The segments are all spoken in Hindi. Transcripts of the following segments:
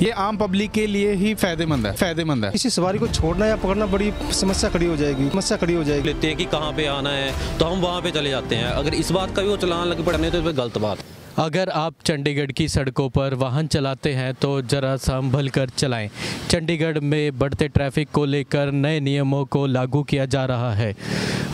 ये आम पब्लिक के लिए ही फ़ायदेमंद है फ़ायदेमंद है। किसी सवारी को छोड़ना या पकड़ना बड़ी समस्या खड़ी हो जाएगी समस्या खड़ी हो जाएगी। लेते हैं कि कहाँ पे आना है तो हम वहाँ पे चले जाते हैं। अगर इस बात का भी वो चलान लग पड़ने तो गलत बात। है अगर आप चंडीगढ़ की सड़कों पर वाहन चलाते हैं तो ज़रा संभल कर चलाएँ। चंडीगढ़ में बढ़ते ट्रैफ़िक को लेकर नए नियमों को लागू किया जा रहा है।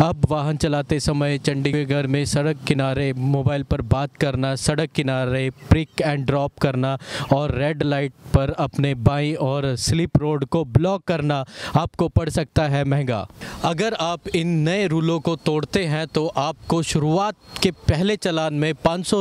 अब वाहन चलाते समय चंडीगढ़ में सड़क किनारे मोबाइल पर बात करना, सड़क किनारे प्रिक एंड ड्रॉप करना और रेड लाइट पर अपने बाई और स्लिप रोड को ब्लॉक करना आपको पड़ सकता है महँगा। अगर आप इन नए रूलों को तोड़ते हैं तो आपको शुरुआत के पहले चालान में पाँच सौ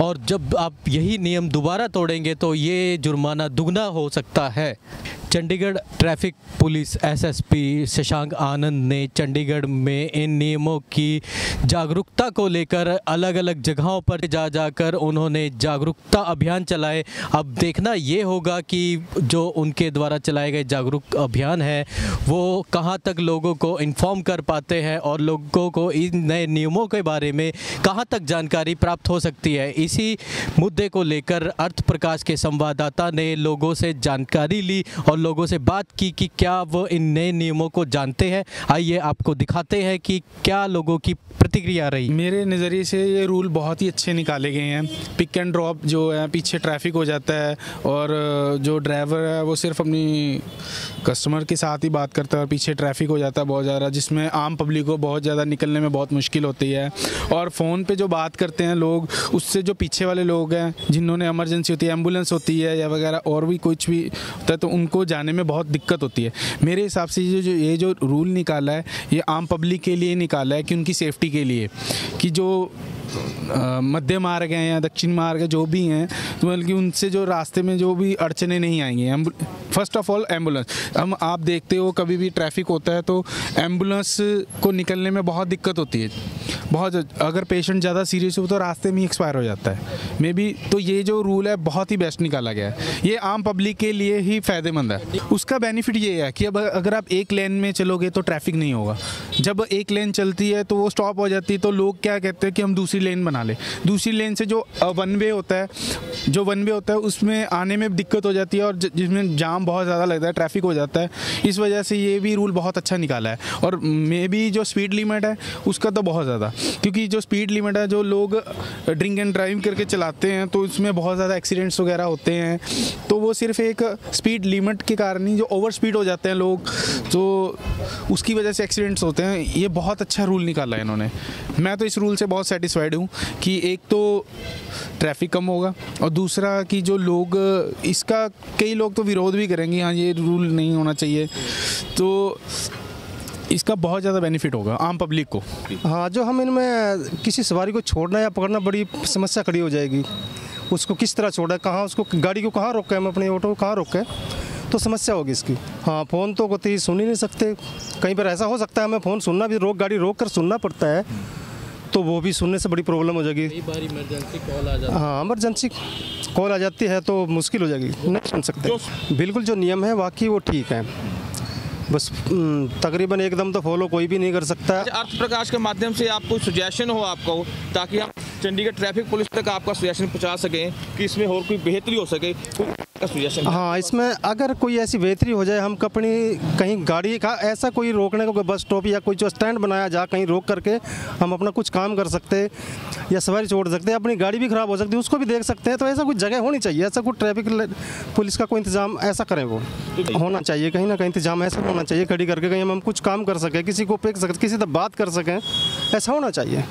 और जब आप यही नियम दोबारा तोड़ेंगे तो ये जुर्माना दुगना हो सकता है। Chandigarh traffic police SSP Shashank Anand ने चंडीगढ़ में इन नियमों की जागरूकता को लेकर अलग अलग जगहों पर जा जाकर उन्होंने जागरूकता अभियान चलाए। अब देखना ये होगा कि जो उनके द्वारा चलाए गए जागरूक अभियान है, वो कहाँ तक लोगों को इन्फॉर्म कर पाते हैं और लोगों को इन नए नियमों के बारे में कहाँ तक जानकारी प्राप्त हो सकती है। इसी मुद्दे को लेकर अर्थ प्रकाश के संवाददाता ने लोगों से जानकारी ली और लोगों से बात की कि क्या वो इन नए नियमों को जानते हैं। आइए आपको दिखाते हैं कि क्या लोगों की प्रतिक्रिया रही। मेरे नज़रिए से ये रूल बहुत ही अच्छे निकाले गए हैं। पिक एंड ड्रॉप जो है, पीछे ट्रैफ़िक हो जाता है और जो ड्राइवर है, वो सिर्फ़ अपनी कस्टमर के साथ ही बात करता है और पीछे ट्रैफ़िक हो जाता है बहुत ज़्यादा, जिसमें आम पब्लिक को बहुत ज़्यादा निकलने में बहुत मुश्किल होती है। और फ़ोन पे जो बात करते हैं लोग, उससे जो पीछे वाले लोग हैं, जिन्होंने एमरजेंसी होती है एंबुलेंस होती है या वगैरह, और भी कुछ भी होता है तो उनको जाने में बहुत दिक्कत होती है। मेरे हिसाब से जो, ये जो रूल निकाला है, ये आम पब्लिक के लिए निकाला है कि उनकी सेफ्टी के लिए, कि जो मध्य मार्ग हैं या दक्षिण मार्ग जो भी हैं तो बल्कि उनसे जो रास्ते में जो भी अड़चने नहीं आएँगी फ़र्स्ट ऑफ़ ऑल एंबुलेंस हम, आप देखते हो, कभी भी ट्रैफ़िक होता है तो एंबुलेंस को निकलने में बहुत दिक्कत होती है। बहुत अगर पेशेंट ज़्यादा सीरियस हो तो रास्ते में ही एक्सपायर हो जाता है। मे बी तो ये जो रूल है, बहुत ही बेस्ट निकाला गया है। ये आम पब्लिक के लिए ही फ़ायदेमंद है। उसका बेनिफिट ये है कि अब अगर आप एक लेन में चलोगे तो ट्रैफ़िक नहीं होगा। जब एक लेन चलती है तो वो स्टॉप हो जाती है तो लोग क्या कहते हैं कि हम दूसरी लेन बना लें। दूसरी लेन से जो वन वे होता है, जो वन वे होता है, उसमें आने में दिक्कत हो जाती है और जिसमें जाम बहुत ज़्यादा लगता है ट्रैफ़िक हो जाता है। इस वजह से ये भी रूल बहुत अच्छा निकाला है। और मे भी जो स्पीड लिमिट है, उसका तो बहुत ज़्यादा। क्योंकि जो स्पीड लिमिट है, जो लोग ड्रिंक एंड ड्राइव करके चलाते हैं तो उसमें बहुत ज़्यादा एक्सीडेंट्स वगैरह होते हैं। तो वो सिर्फ़ एक स्पीड लिमिट के कारण ही जो ओवर स्पीड हो जाते हैं लोग तो उसकी वजह से एक्सीडेंट्स होते हैं, ये बहुत अच्छा रूल निकाला है इन्होंने। मैं तो इस रूल से बहुत सेटिस्फाइड हूँ कि एक तो ट्रैफ़िक कम होगा। और दूसरा कि जो लोग, इसका कई लोग तो विरोध भी करेंगे हाँ ये रूल नहीं होना चाहिए। तो इसका बहुत ज़्यादा बेनिफिट होगा आम पब्लिक को। हाँ जो हम इनमें किसी सवारी को छोड़ना या पकड़ना बड़ी समस्या खड़ी हो जाएगी। उसको किस तरह छोड़ा, कहाँ उसको, गाड़ी को कहाँ रोके हम अपने ऑटो को कहाँ रोके तो समस्या होगी इसकी। हाँ फ़ोन तो कभी सुन ही नहीं सकते। कहीं पर ऐसा हो सकता है, हमें फ़ोन सुनना भी, रोक, गाड़ी रोक कर सुनना पड़ता है। तो वो भी सुनने से बड़ी प्रॉब्लम हो जाएगी। इमरजेंसी कॉल आ जाती हाँ। इमरजेंसी कॉल आ जाती है तो मुश्किल हो जाएगी। नहीं सुन सकते। बिल्कुल जो नियम है वाकई वो ठीक है। बस तकरीबन एकदम तो फॉलो कोई भी नहीं कर सकता। अच्छा, अर्थ प्रकाश के माध्यम से आपको सुजेशन हो आपको ताकि आप चंडीगढ़ ट्रैफ़िक पुलिस तक आपका सुजेशन पहुँचा सकें कि इसमें और कोई बेहतरी हो सके। हाँ। इसमें अगर कोई ऐसी बेहतरी हो जाए, हम अपनी कहीं गाड़ी का ऐसा कोई रोकने को कोई बस स्टॉप या कोई जो स्टैंड बनाया जा, कहीं रोक करके हम अपना कुछ काम कर सकते हैं या सवारी छोड़ सकते हैं अपनी गाड़ी भी ख़राब हो सकती है उसको भी देख सकते हैं तो ऐसा कोई जगह होनी चाहिए, ऐसा कोई ट्रैफ़िक पुलिस का कोई इंतज़ाम ऐसा करें वो, होना चाहिए, कहीं ना कहीं इंतज़ाम ऐसा होना चाहिए, खड़ी करके कहीं हम कुछ काम कर सकें, किसी को फेंक सकें, किसी तक बात कर सकें, ऐसा होना चाहिए।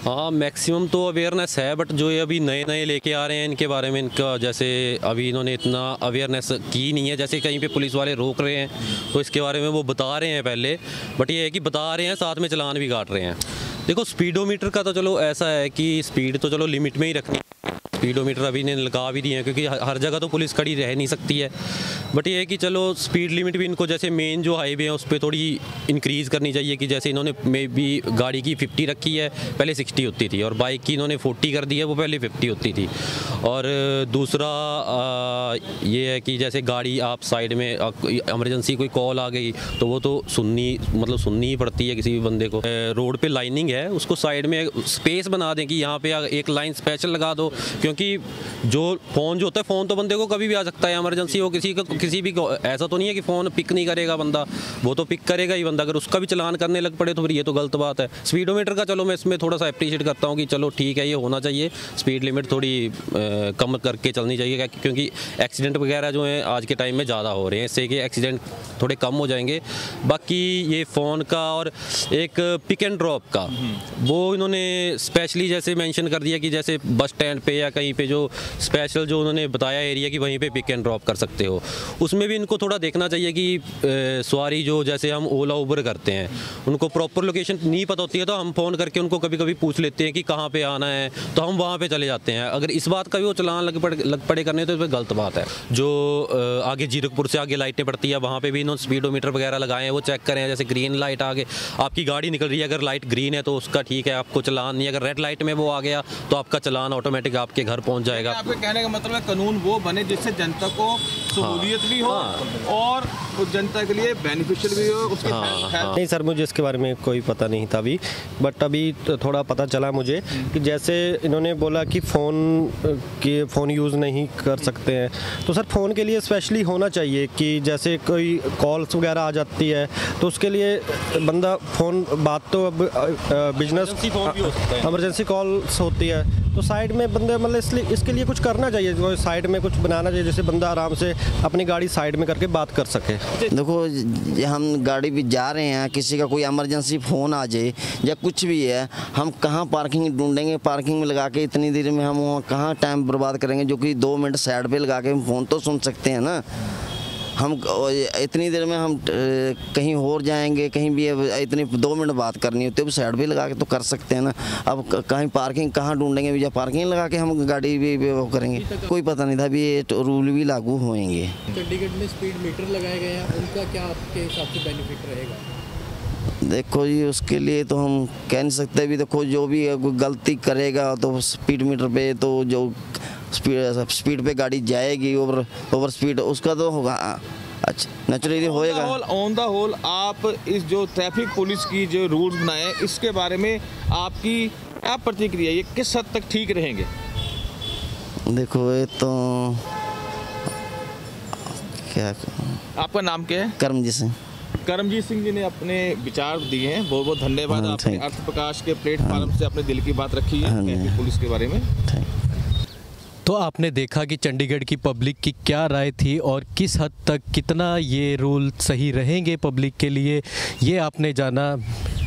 हाँ मैक्सिमम तो अवेयरनेस है बट जो ये अभी नए नए लेके आ रहे हैं, इनके बारे में इनका जैसे अभी इन्होंने इतना अवेयरनेस की नहीं है, जैसे कहीं पे पुलिस वाले रोक रहे हैं तो इसके बारे में वो बता रहे हैं पहले बट ये है कि बता रहे हैं, साथ में चलान भी काट रहे हैं। देखो स्पीडोमीटर का तो चलो ऐसा है कि स्पीड तो चलो लिमिट में ही रखनी स्पीडोमीटर अभी ने लगा भी दिए हैं, क्योंकि हर जगह तो पुलिस खड़ी रह नहीं सकती है। बट ये है कि चलो, स्पीड लिमिट भी इनको जैसे मेन जो हाईवे है, उस पर थोड़ी इंक्रीज़ करनी चाहिए कि जैसे इन्होंने मे बी गाड़ी की फिफ्टी रखी है, पहले सिक्सटी होती थी, और बाइक की इन्होंने फोर्टी कर दी है, वो पहले फिफ्टी होती थी। और दूसरा ये है कि जैसे गाड़ी आप साइड में एमरजेंसी कोई कॉल आ गई तो वो तो सुननी मतलब सुननी ही पड़ती है किसी भी बंदे को। रोड पे लाइनिंग है, उसको साइड में स्पेस बना दें कि यहाँ पे एक लाइन स्पेशल लगा दो क्योंकि क्योंकि जो फ़ोन जो होता है, फ़ोन तो बंदे को कभी भी आ सकता है एमरजेंसी हो किसी का किसी भी ऐसा तो नहीं है कि फ़ोन पिक नहीं करेगा बंदा। वो तो पिक करेगा ही बंदा। अगर उसका भी चलान करने लग पड़े तो फिर ये तो गलत बात है। स्पीडोमीटर का चलो मैं इसमें थोड़ा सा अप्रिशिएट करता हूँ कि चलो ठीक है, ये होना चाहिए। स्पीड लिमिट थोड़ी कम करके चलनी चाहिए क्योंकि एक्सीडेंट वगैरह जो है आज के टाइम में ज़्यादा हो रहे हैं। इससे कि एक्सीडेंट थोड़े कम हो जाएँगे। बाकी ये फ़ोन का और एक पिक एंड ड्रॉप का, वो इन्होंने स्पेशली जैसे मेंशन कर दिया कि जैसे बस स्टैंड पे या कहीं पे जो स्पेशल जो उन्होंने बताया एरिया कि वहीं पे पिक एंड ड्रॉप कर सकते हो। उसमें भी इनको थोड़ा देखना चाहिए कि सवारी जो जैसे हम ओला, उबर करते हैं, उनको प्रॉपर लोकेशन नहीं पता होती है तो हम फ़ोन करके उनको कभी कभी पूछ लेते हैं कि कहाँ पे आना है तो हम वहाँ पे चले जाते हैं। अगर इस बात का भी वो चलान लग पड़े लग पड़े करने तो इसमें गलत बात है। जो आगे जीरकपुर से आगे लाइटें पड़ती है, वहाँ पर भी इन्होंने स्पीडोमीटर वगैरह लगाए हैं, वो चेक करें, जैसे ग्रीन लाइट आगे, आपकी गाड़ी निकल रही है, अगर लाइट ग्रीन है तो उसका ठीक है, आपको चलान नहीं, अगर रेड लाइट में वो आ गया तो आपका चलान ऑटोमेटिक आपके घर पहुँच जाएगा आपके कहने का मतलब है कानून वो बने जिससे जनता को सहूलियत भी हो हाँ। और उस जनता के लिए बेनिफिशियल भी हो उसके हाँ, नहीं सर मुझे इसके बारे में कोई पता नहीं था अभी बट अभी तो थोड़ा पता चला मुझे कि जैसे इन्होंने बोला कि फ़ोन के फ़ोन यूज़ नहीं कर सकते हैं तो सर फ़ोन के लिए स्पेशली होना चाहिए कि जैसे कोई कॉल्स वगैरह आ जाती है तो उसके लिए बंदा फ़ोन बात तो अब बिज़नेस हो है। इमरजेंसी कॉल्स होती है तो साइड में बंदे मतलब इसलिए, इसके लिए कुछ करना चाहिए साइड में कुछ बनाना चाहिए जैसे बंदा आराम से अपनी गाड़ी साइड में करके बात कर सके। देखो हम गाड़ी भी जा रहे हैं, किसी का कोई एमरजेंसी फ़ोन आ जाए, या कुछ भी है, हम कहाँ पार्किंग ढूंढेंगे? पार्किंग में लगा के इतनी देर में हम वहाँ कहाँ टाइम बर्बाद करेंगे? जो कि दो मिनट साइड पर लगा के हम फ़ोन तो सुन सकते हैं ना। हम इतनी देर में हम कहीं और जाएँगे कहीं भी इतनी दो मिनट बात करनी होती है तो साइड भी लगा के तो कर सकते हैं ना। अब कहीं पार्किंग कहाँ ढूंढेंगे या पार्किंग लगा के हम गाड़ी भी वो करेंगे। कोई पता नहीं था अभी ये तो रूल भी लागू होएँगे। चंडीगढ़ में स्पीड मीटर लगाए गए हैं उनका क्या आपके हिसाब से बेनिफिट रहेगा? देखो जी उसके लिए तो हम कह नहीं सकते भी देखो जो भी कोई गलती करेगा तो स्पीड मीटर पे तो जो स्पीड स्पीड पे गाड़ी जाएगी ओवर ओवर स्पीड उसका तो होगा। अच्छा नेचुरली होएगा। ऑन द होल आप इस जो ट्रैफ़िक पुलिस की जो रूल्स बनाए हैं इसके बारे में आपकी क्या प्रतिक्रिया ये किस हद तक ठीक रहेंगे? देखो ये तो क्या आपका नाम क्या है? कर्मजीत सिंह। करमजीत सिंह जी ने अपने विचार दिए हैं। बहुत बहुत धन्यवाद हाँ, आपने अर्थ प्रकाश के प्लेटफॉर्म से अपने दिल की बात रखी है हाँ पुलिस के बारे में। तो आपने देखा कि चंडीगढ़ की पब्लिक की क्या राय थी और किस हद तक कितना ये रूल सही रहेंगे पब्लिक के लिए, ये आपने जाना।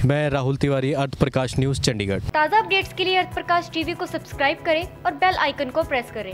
मैं राहुल तिवारी अर्थ प्रकाश न्यूज़, चंडीगढ़। ताज़ा अपडेट्स के लिए अर्थ प्रकाश टीवी को सब्सक्राइब करें और बेल आइकन को प्रेस करें।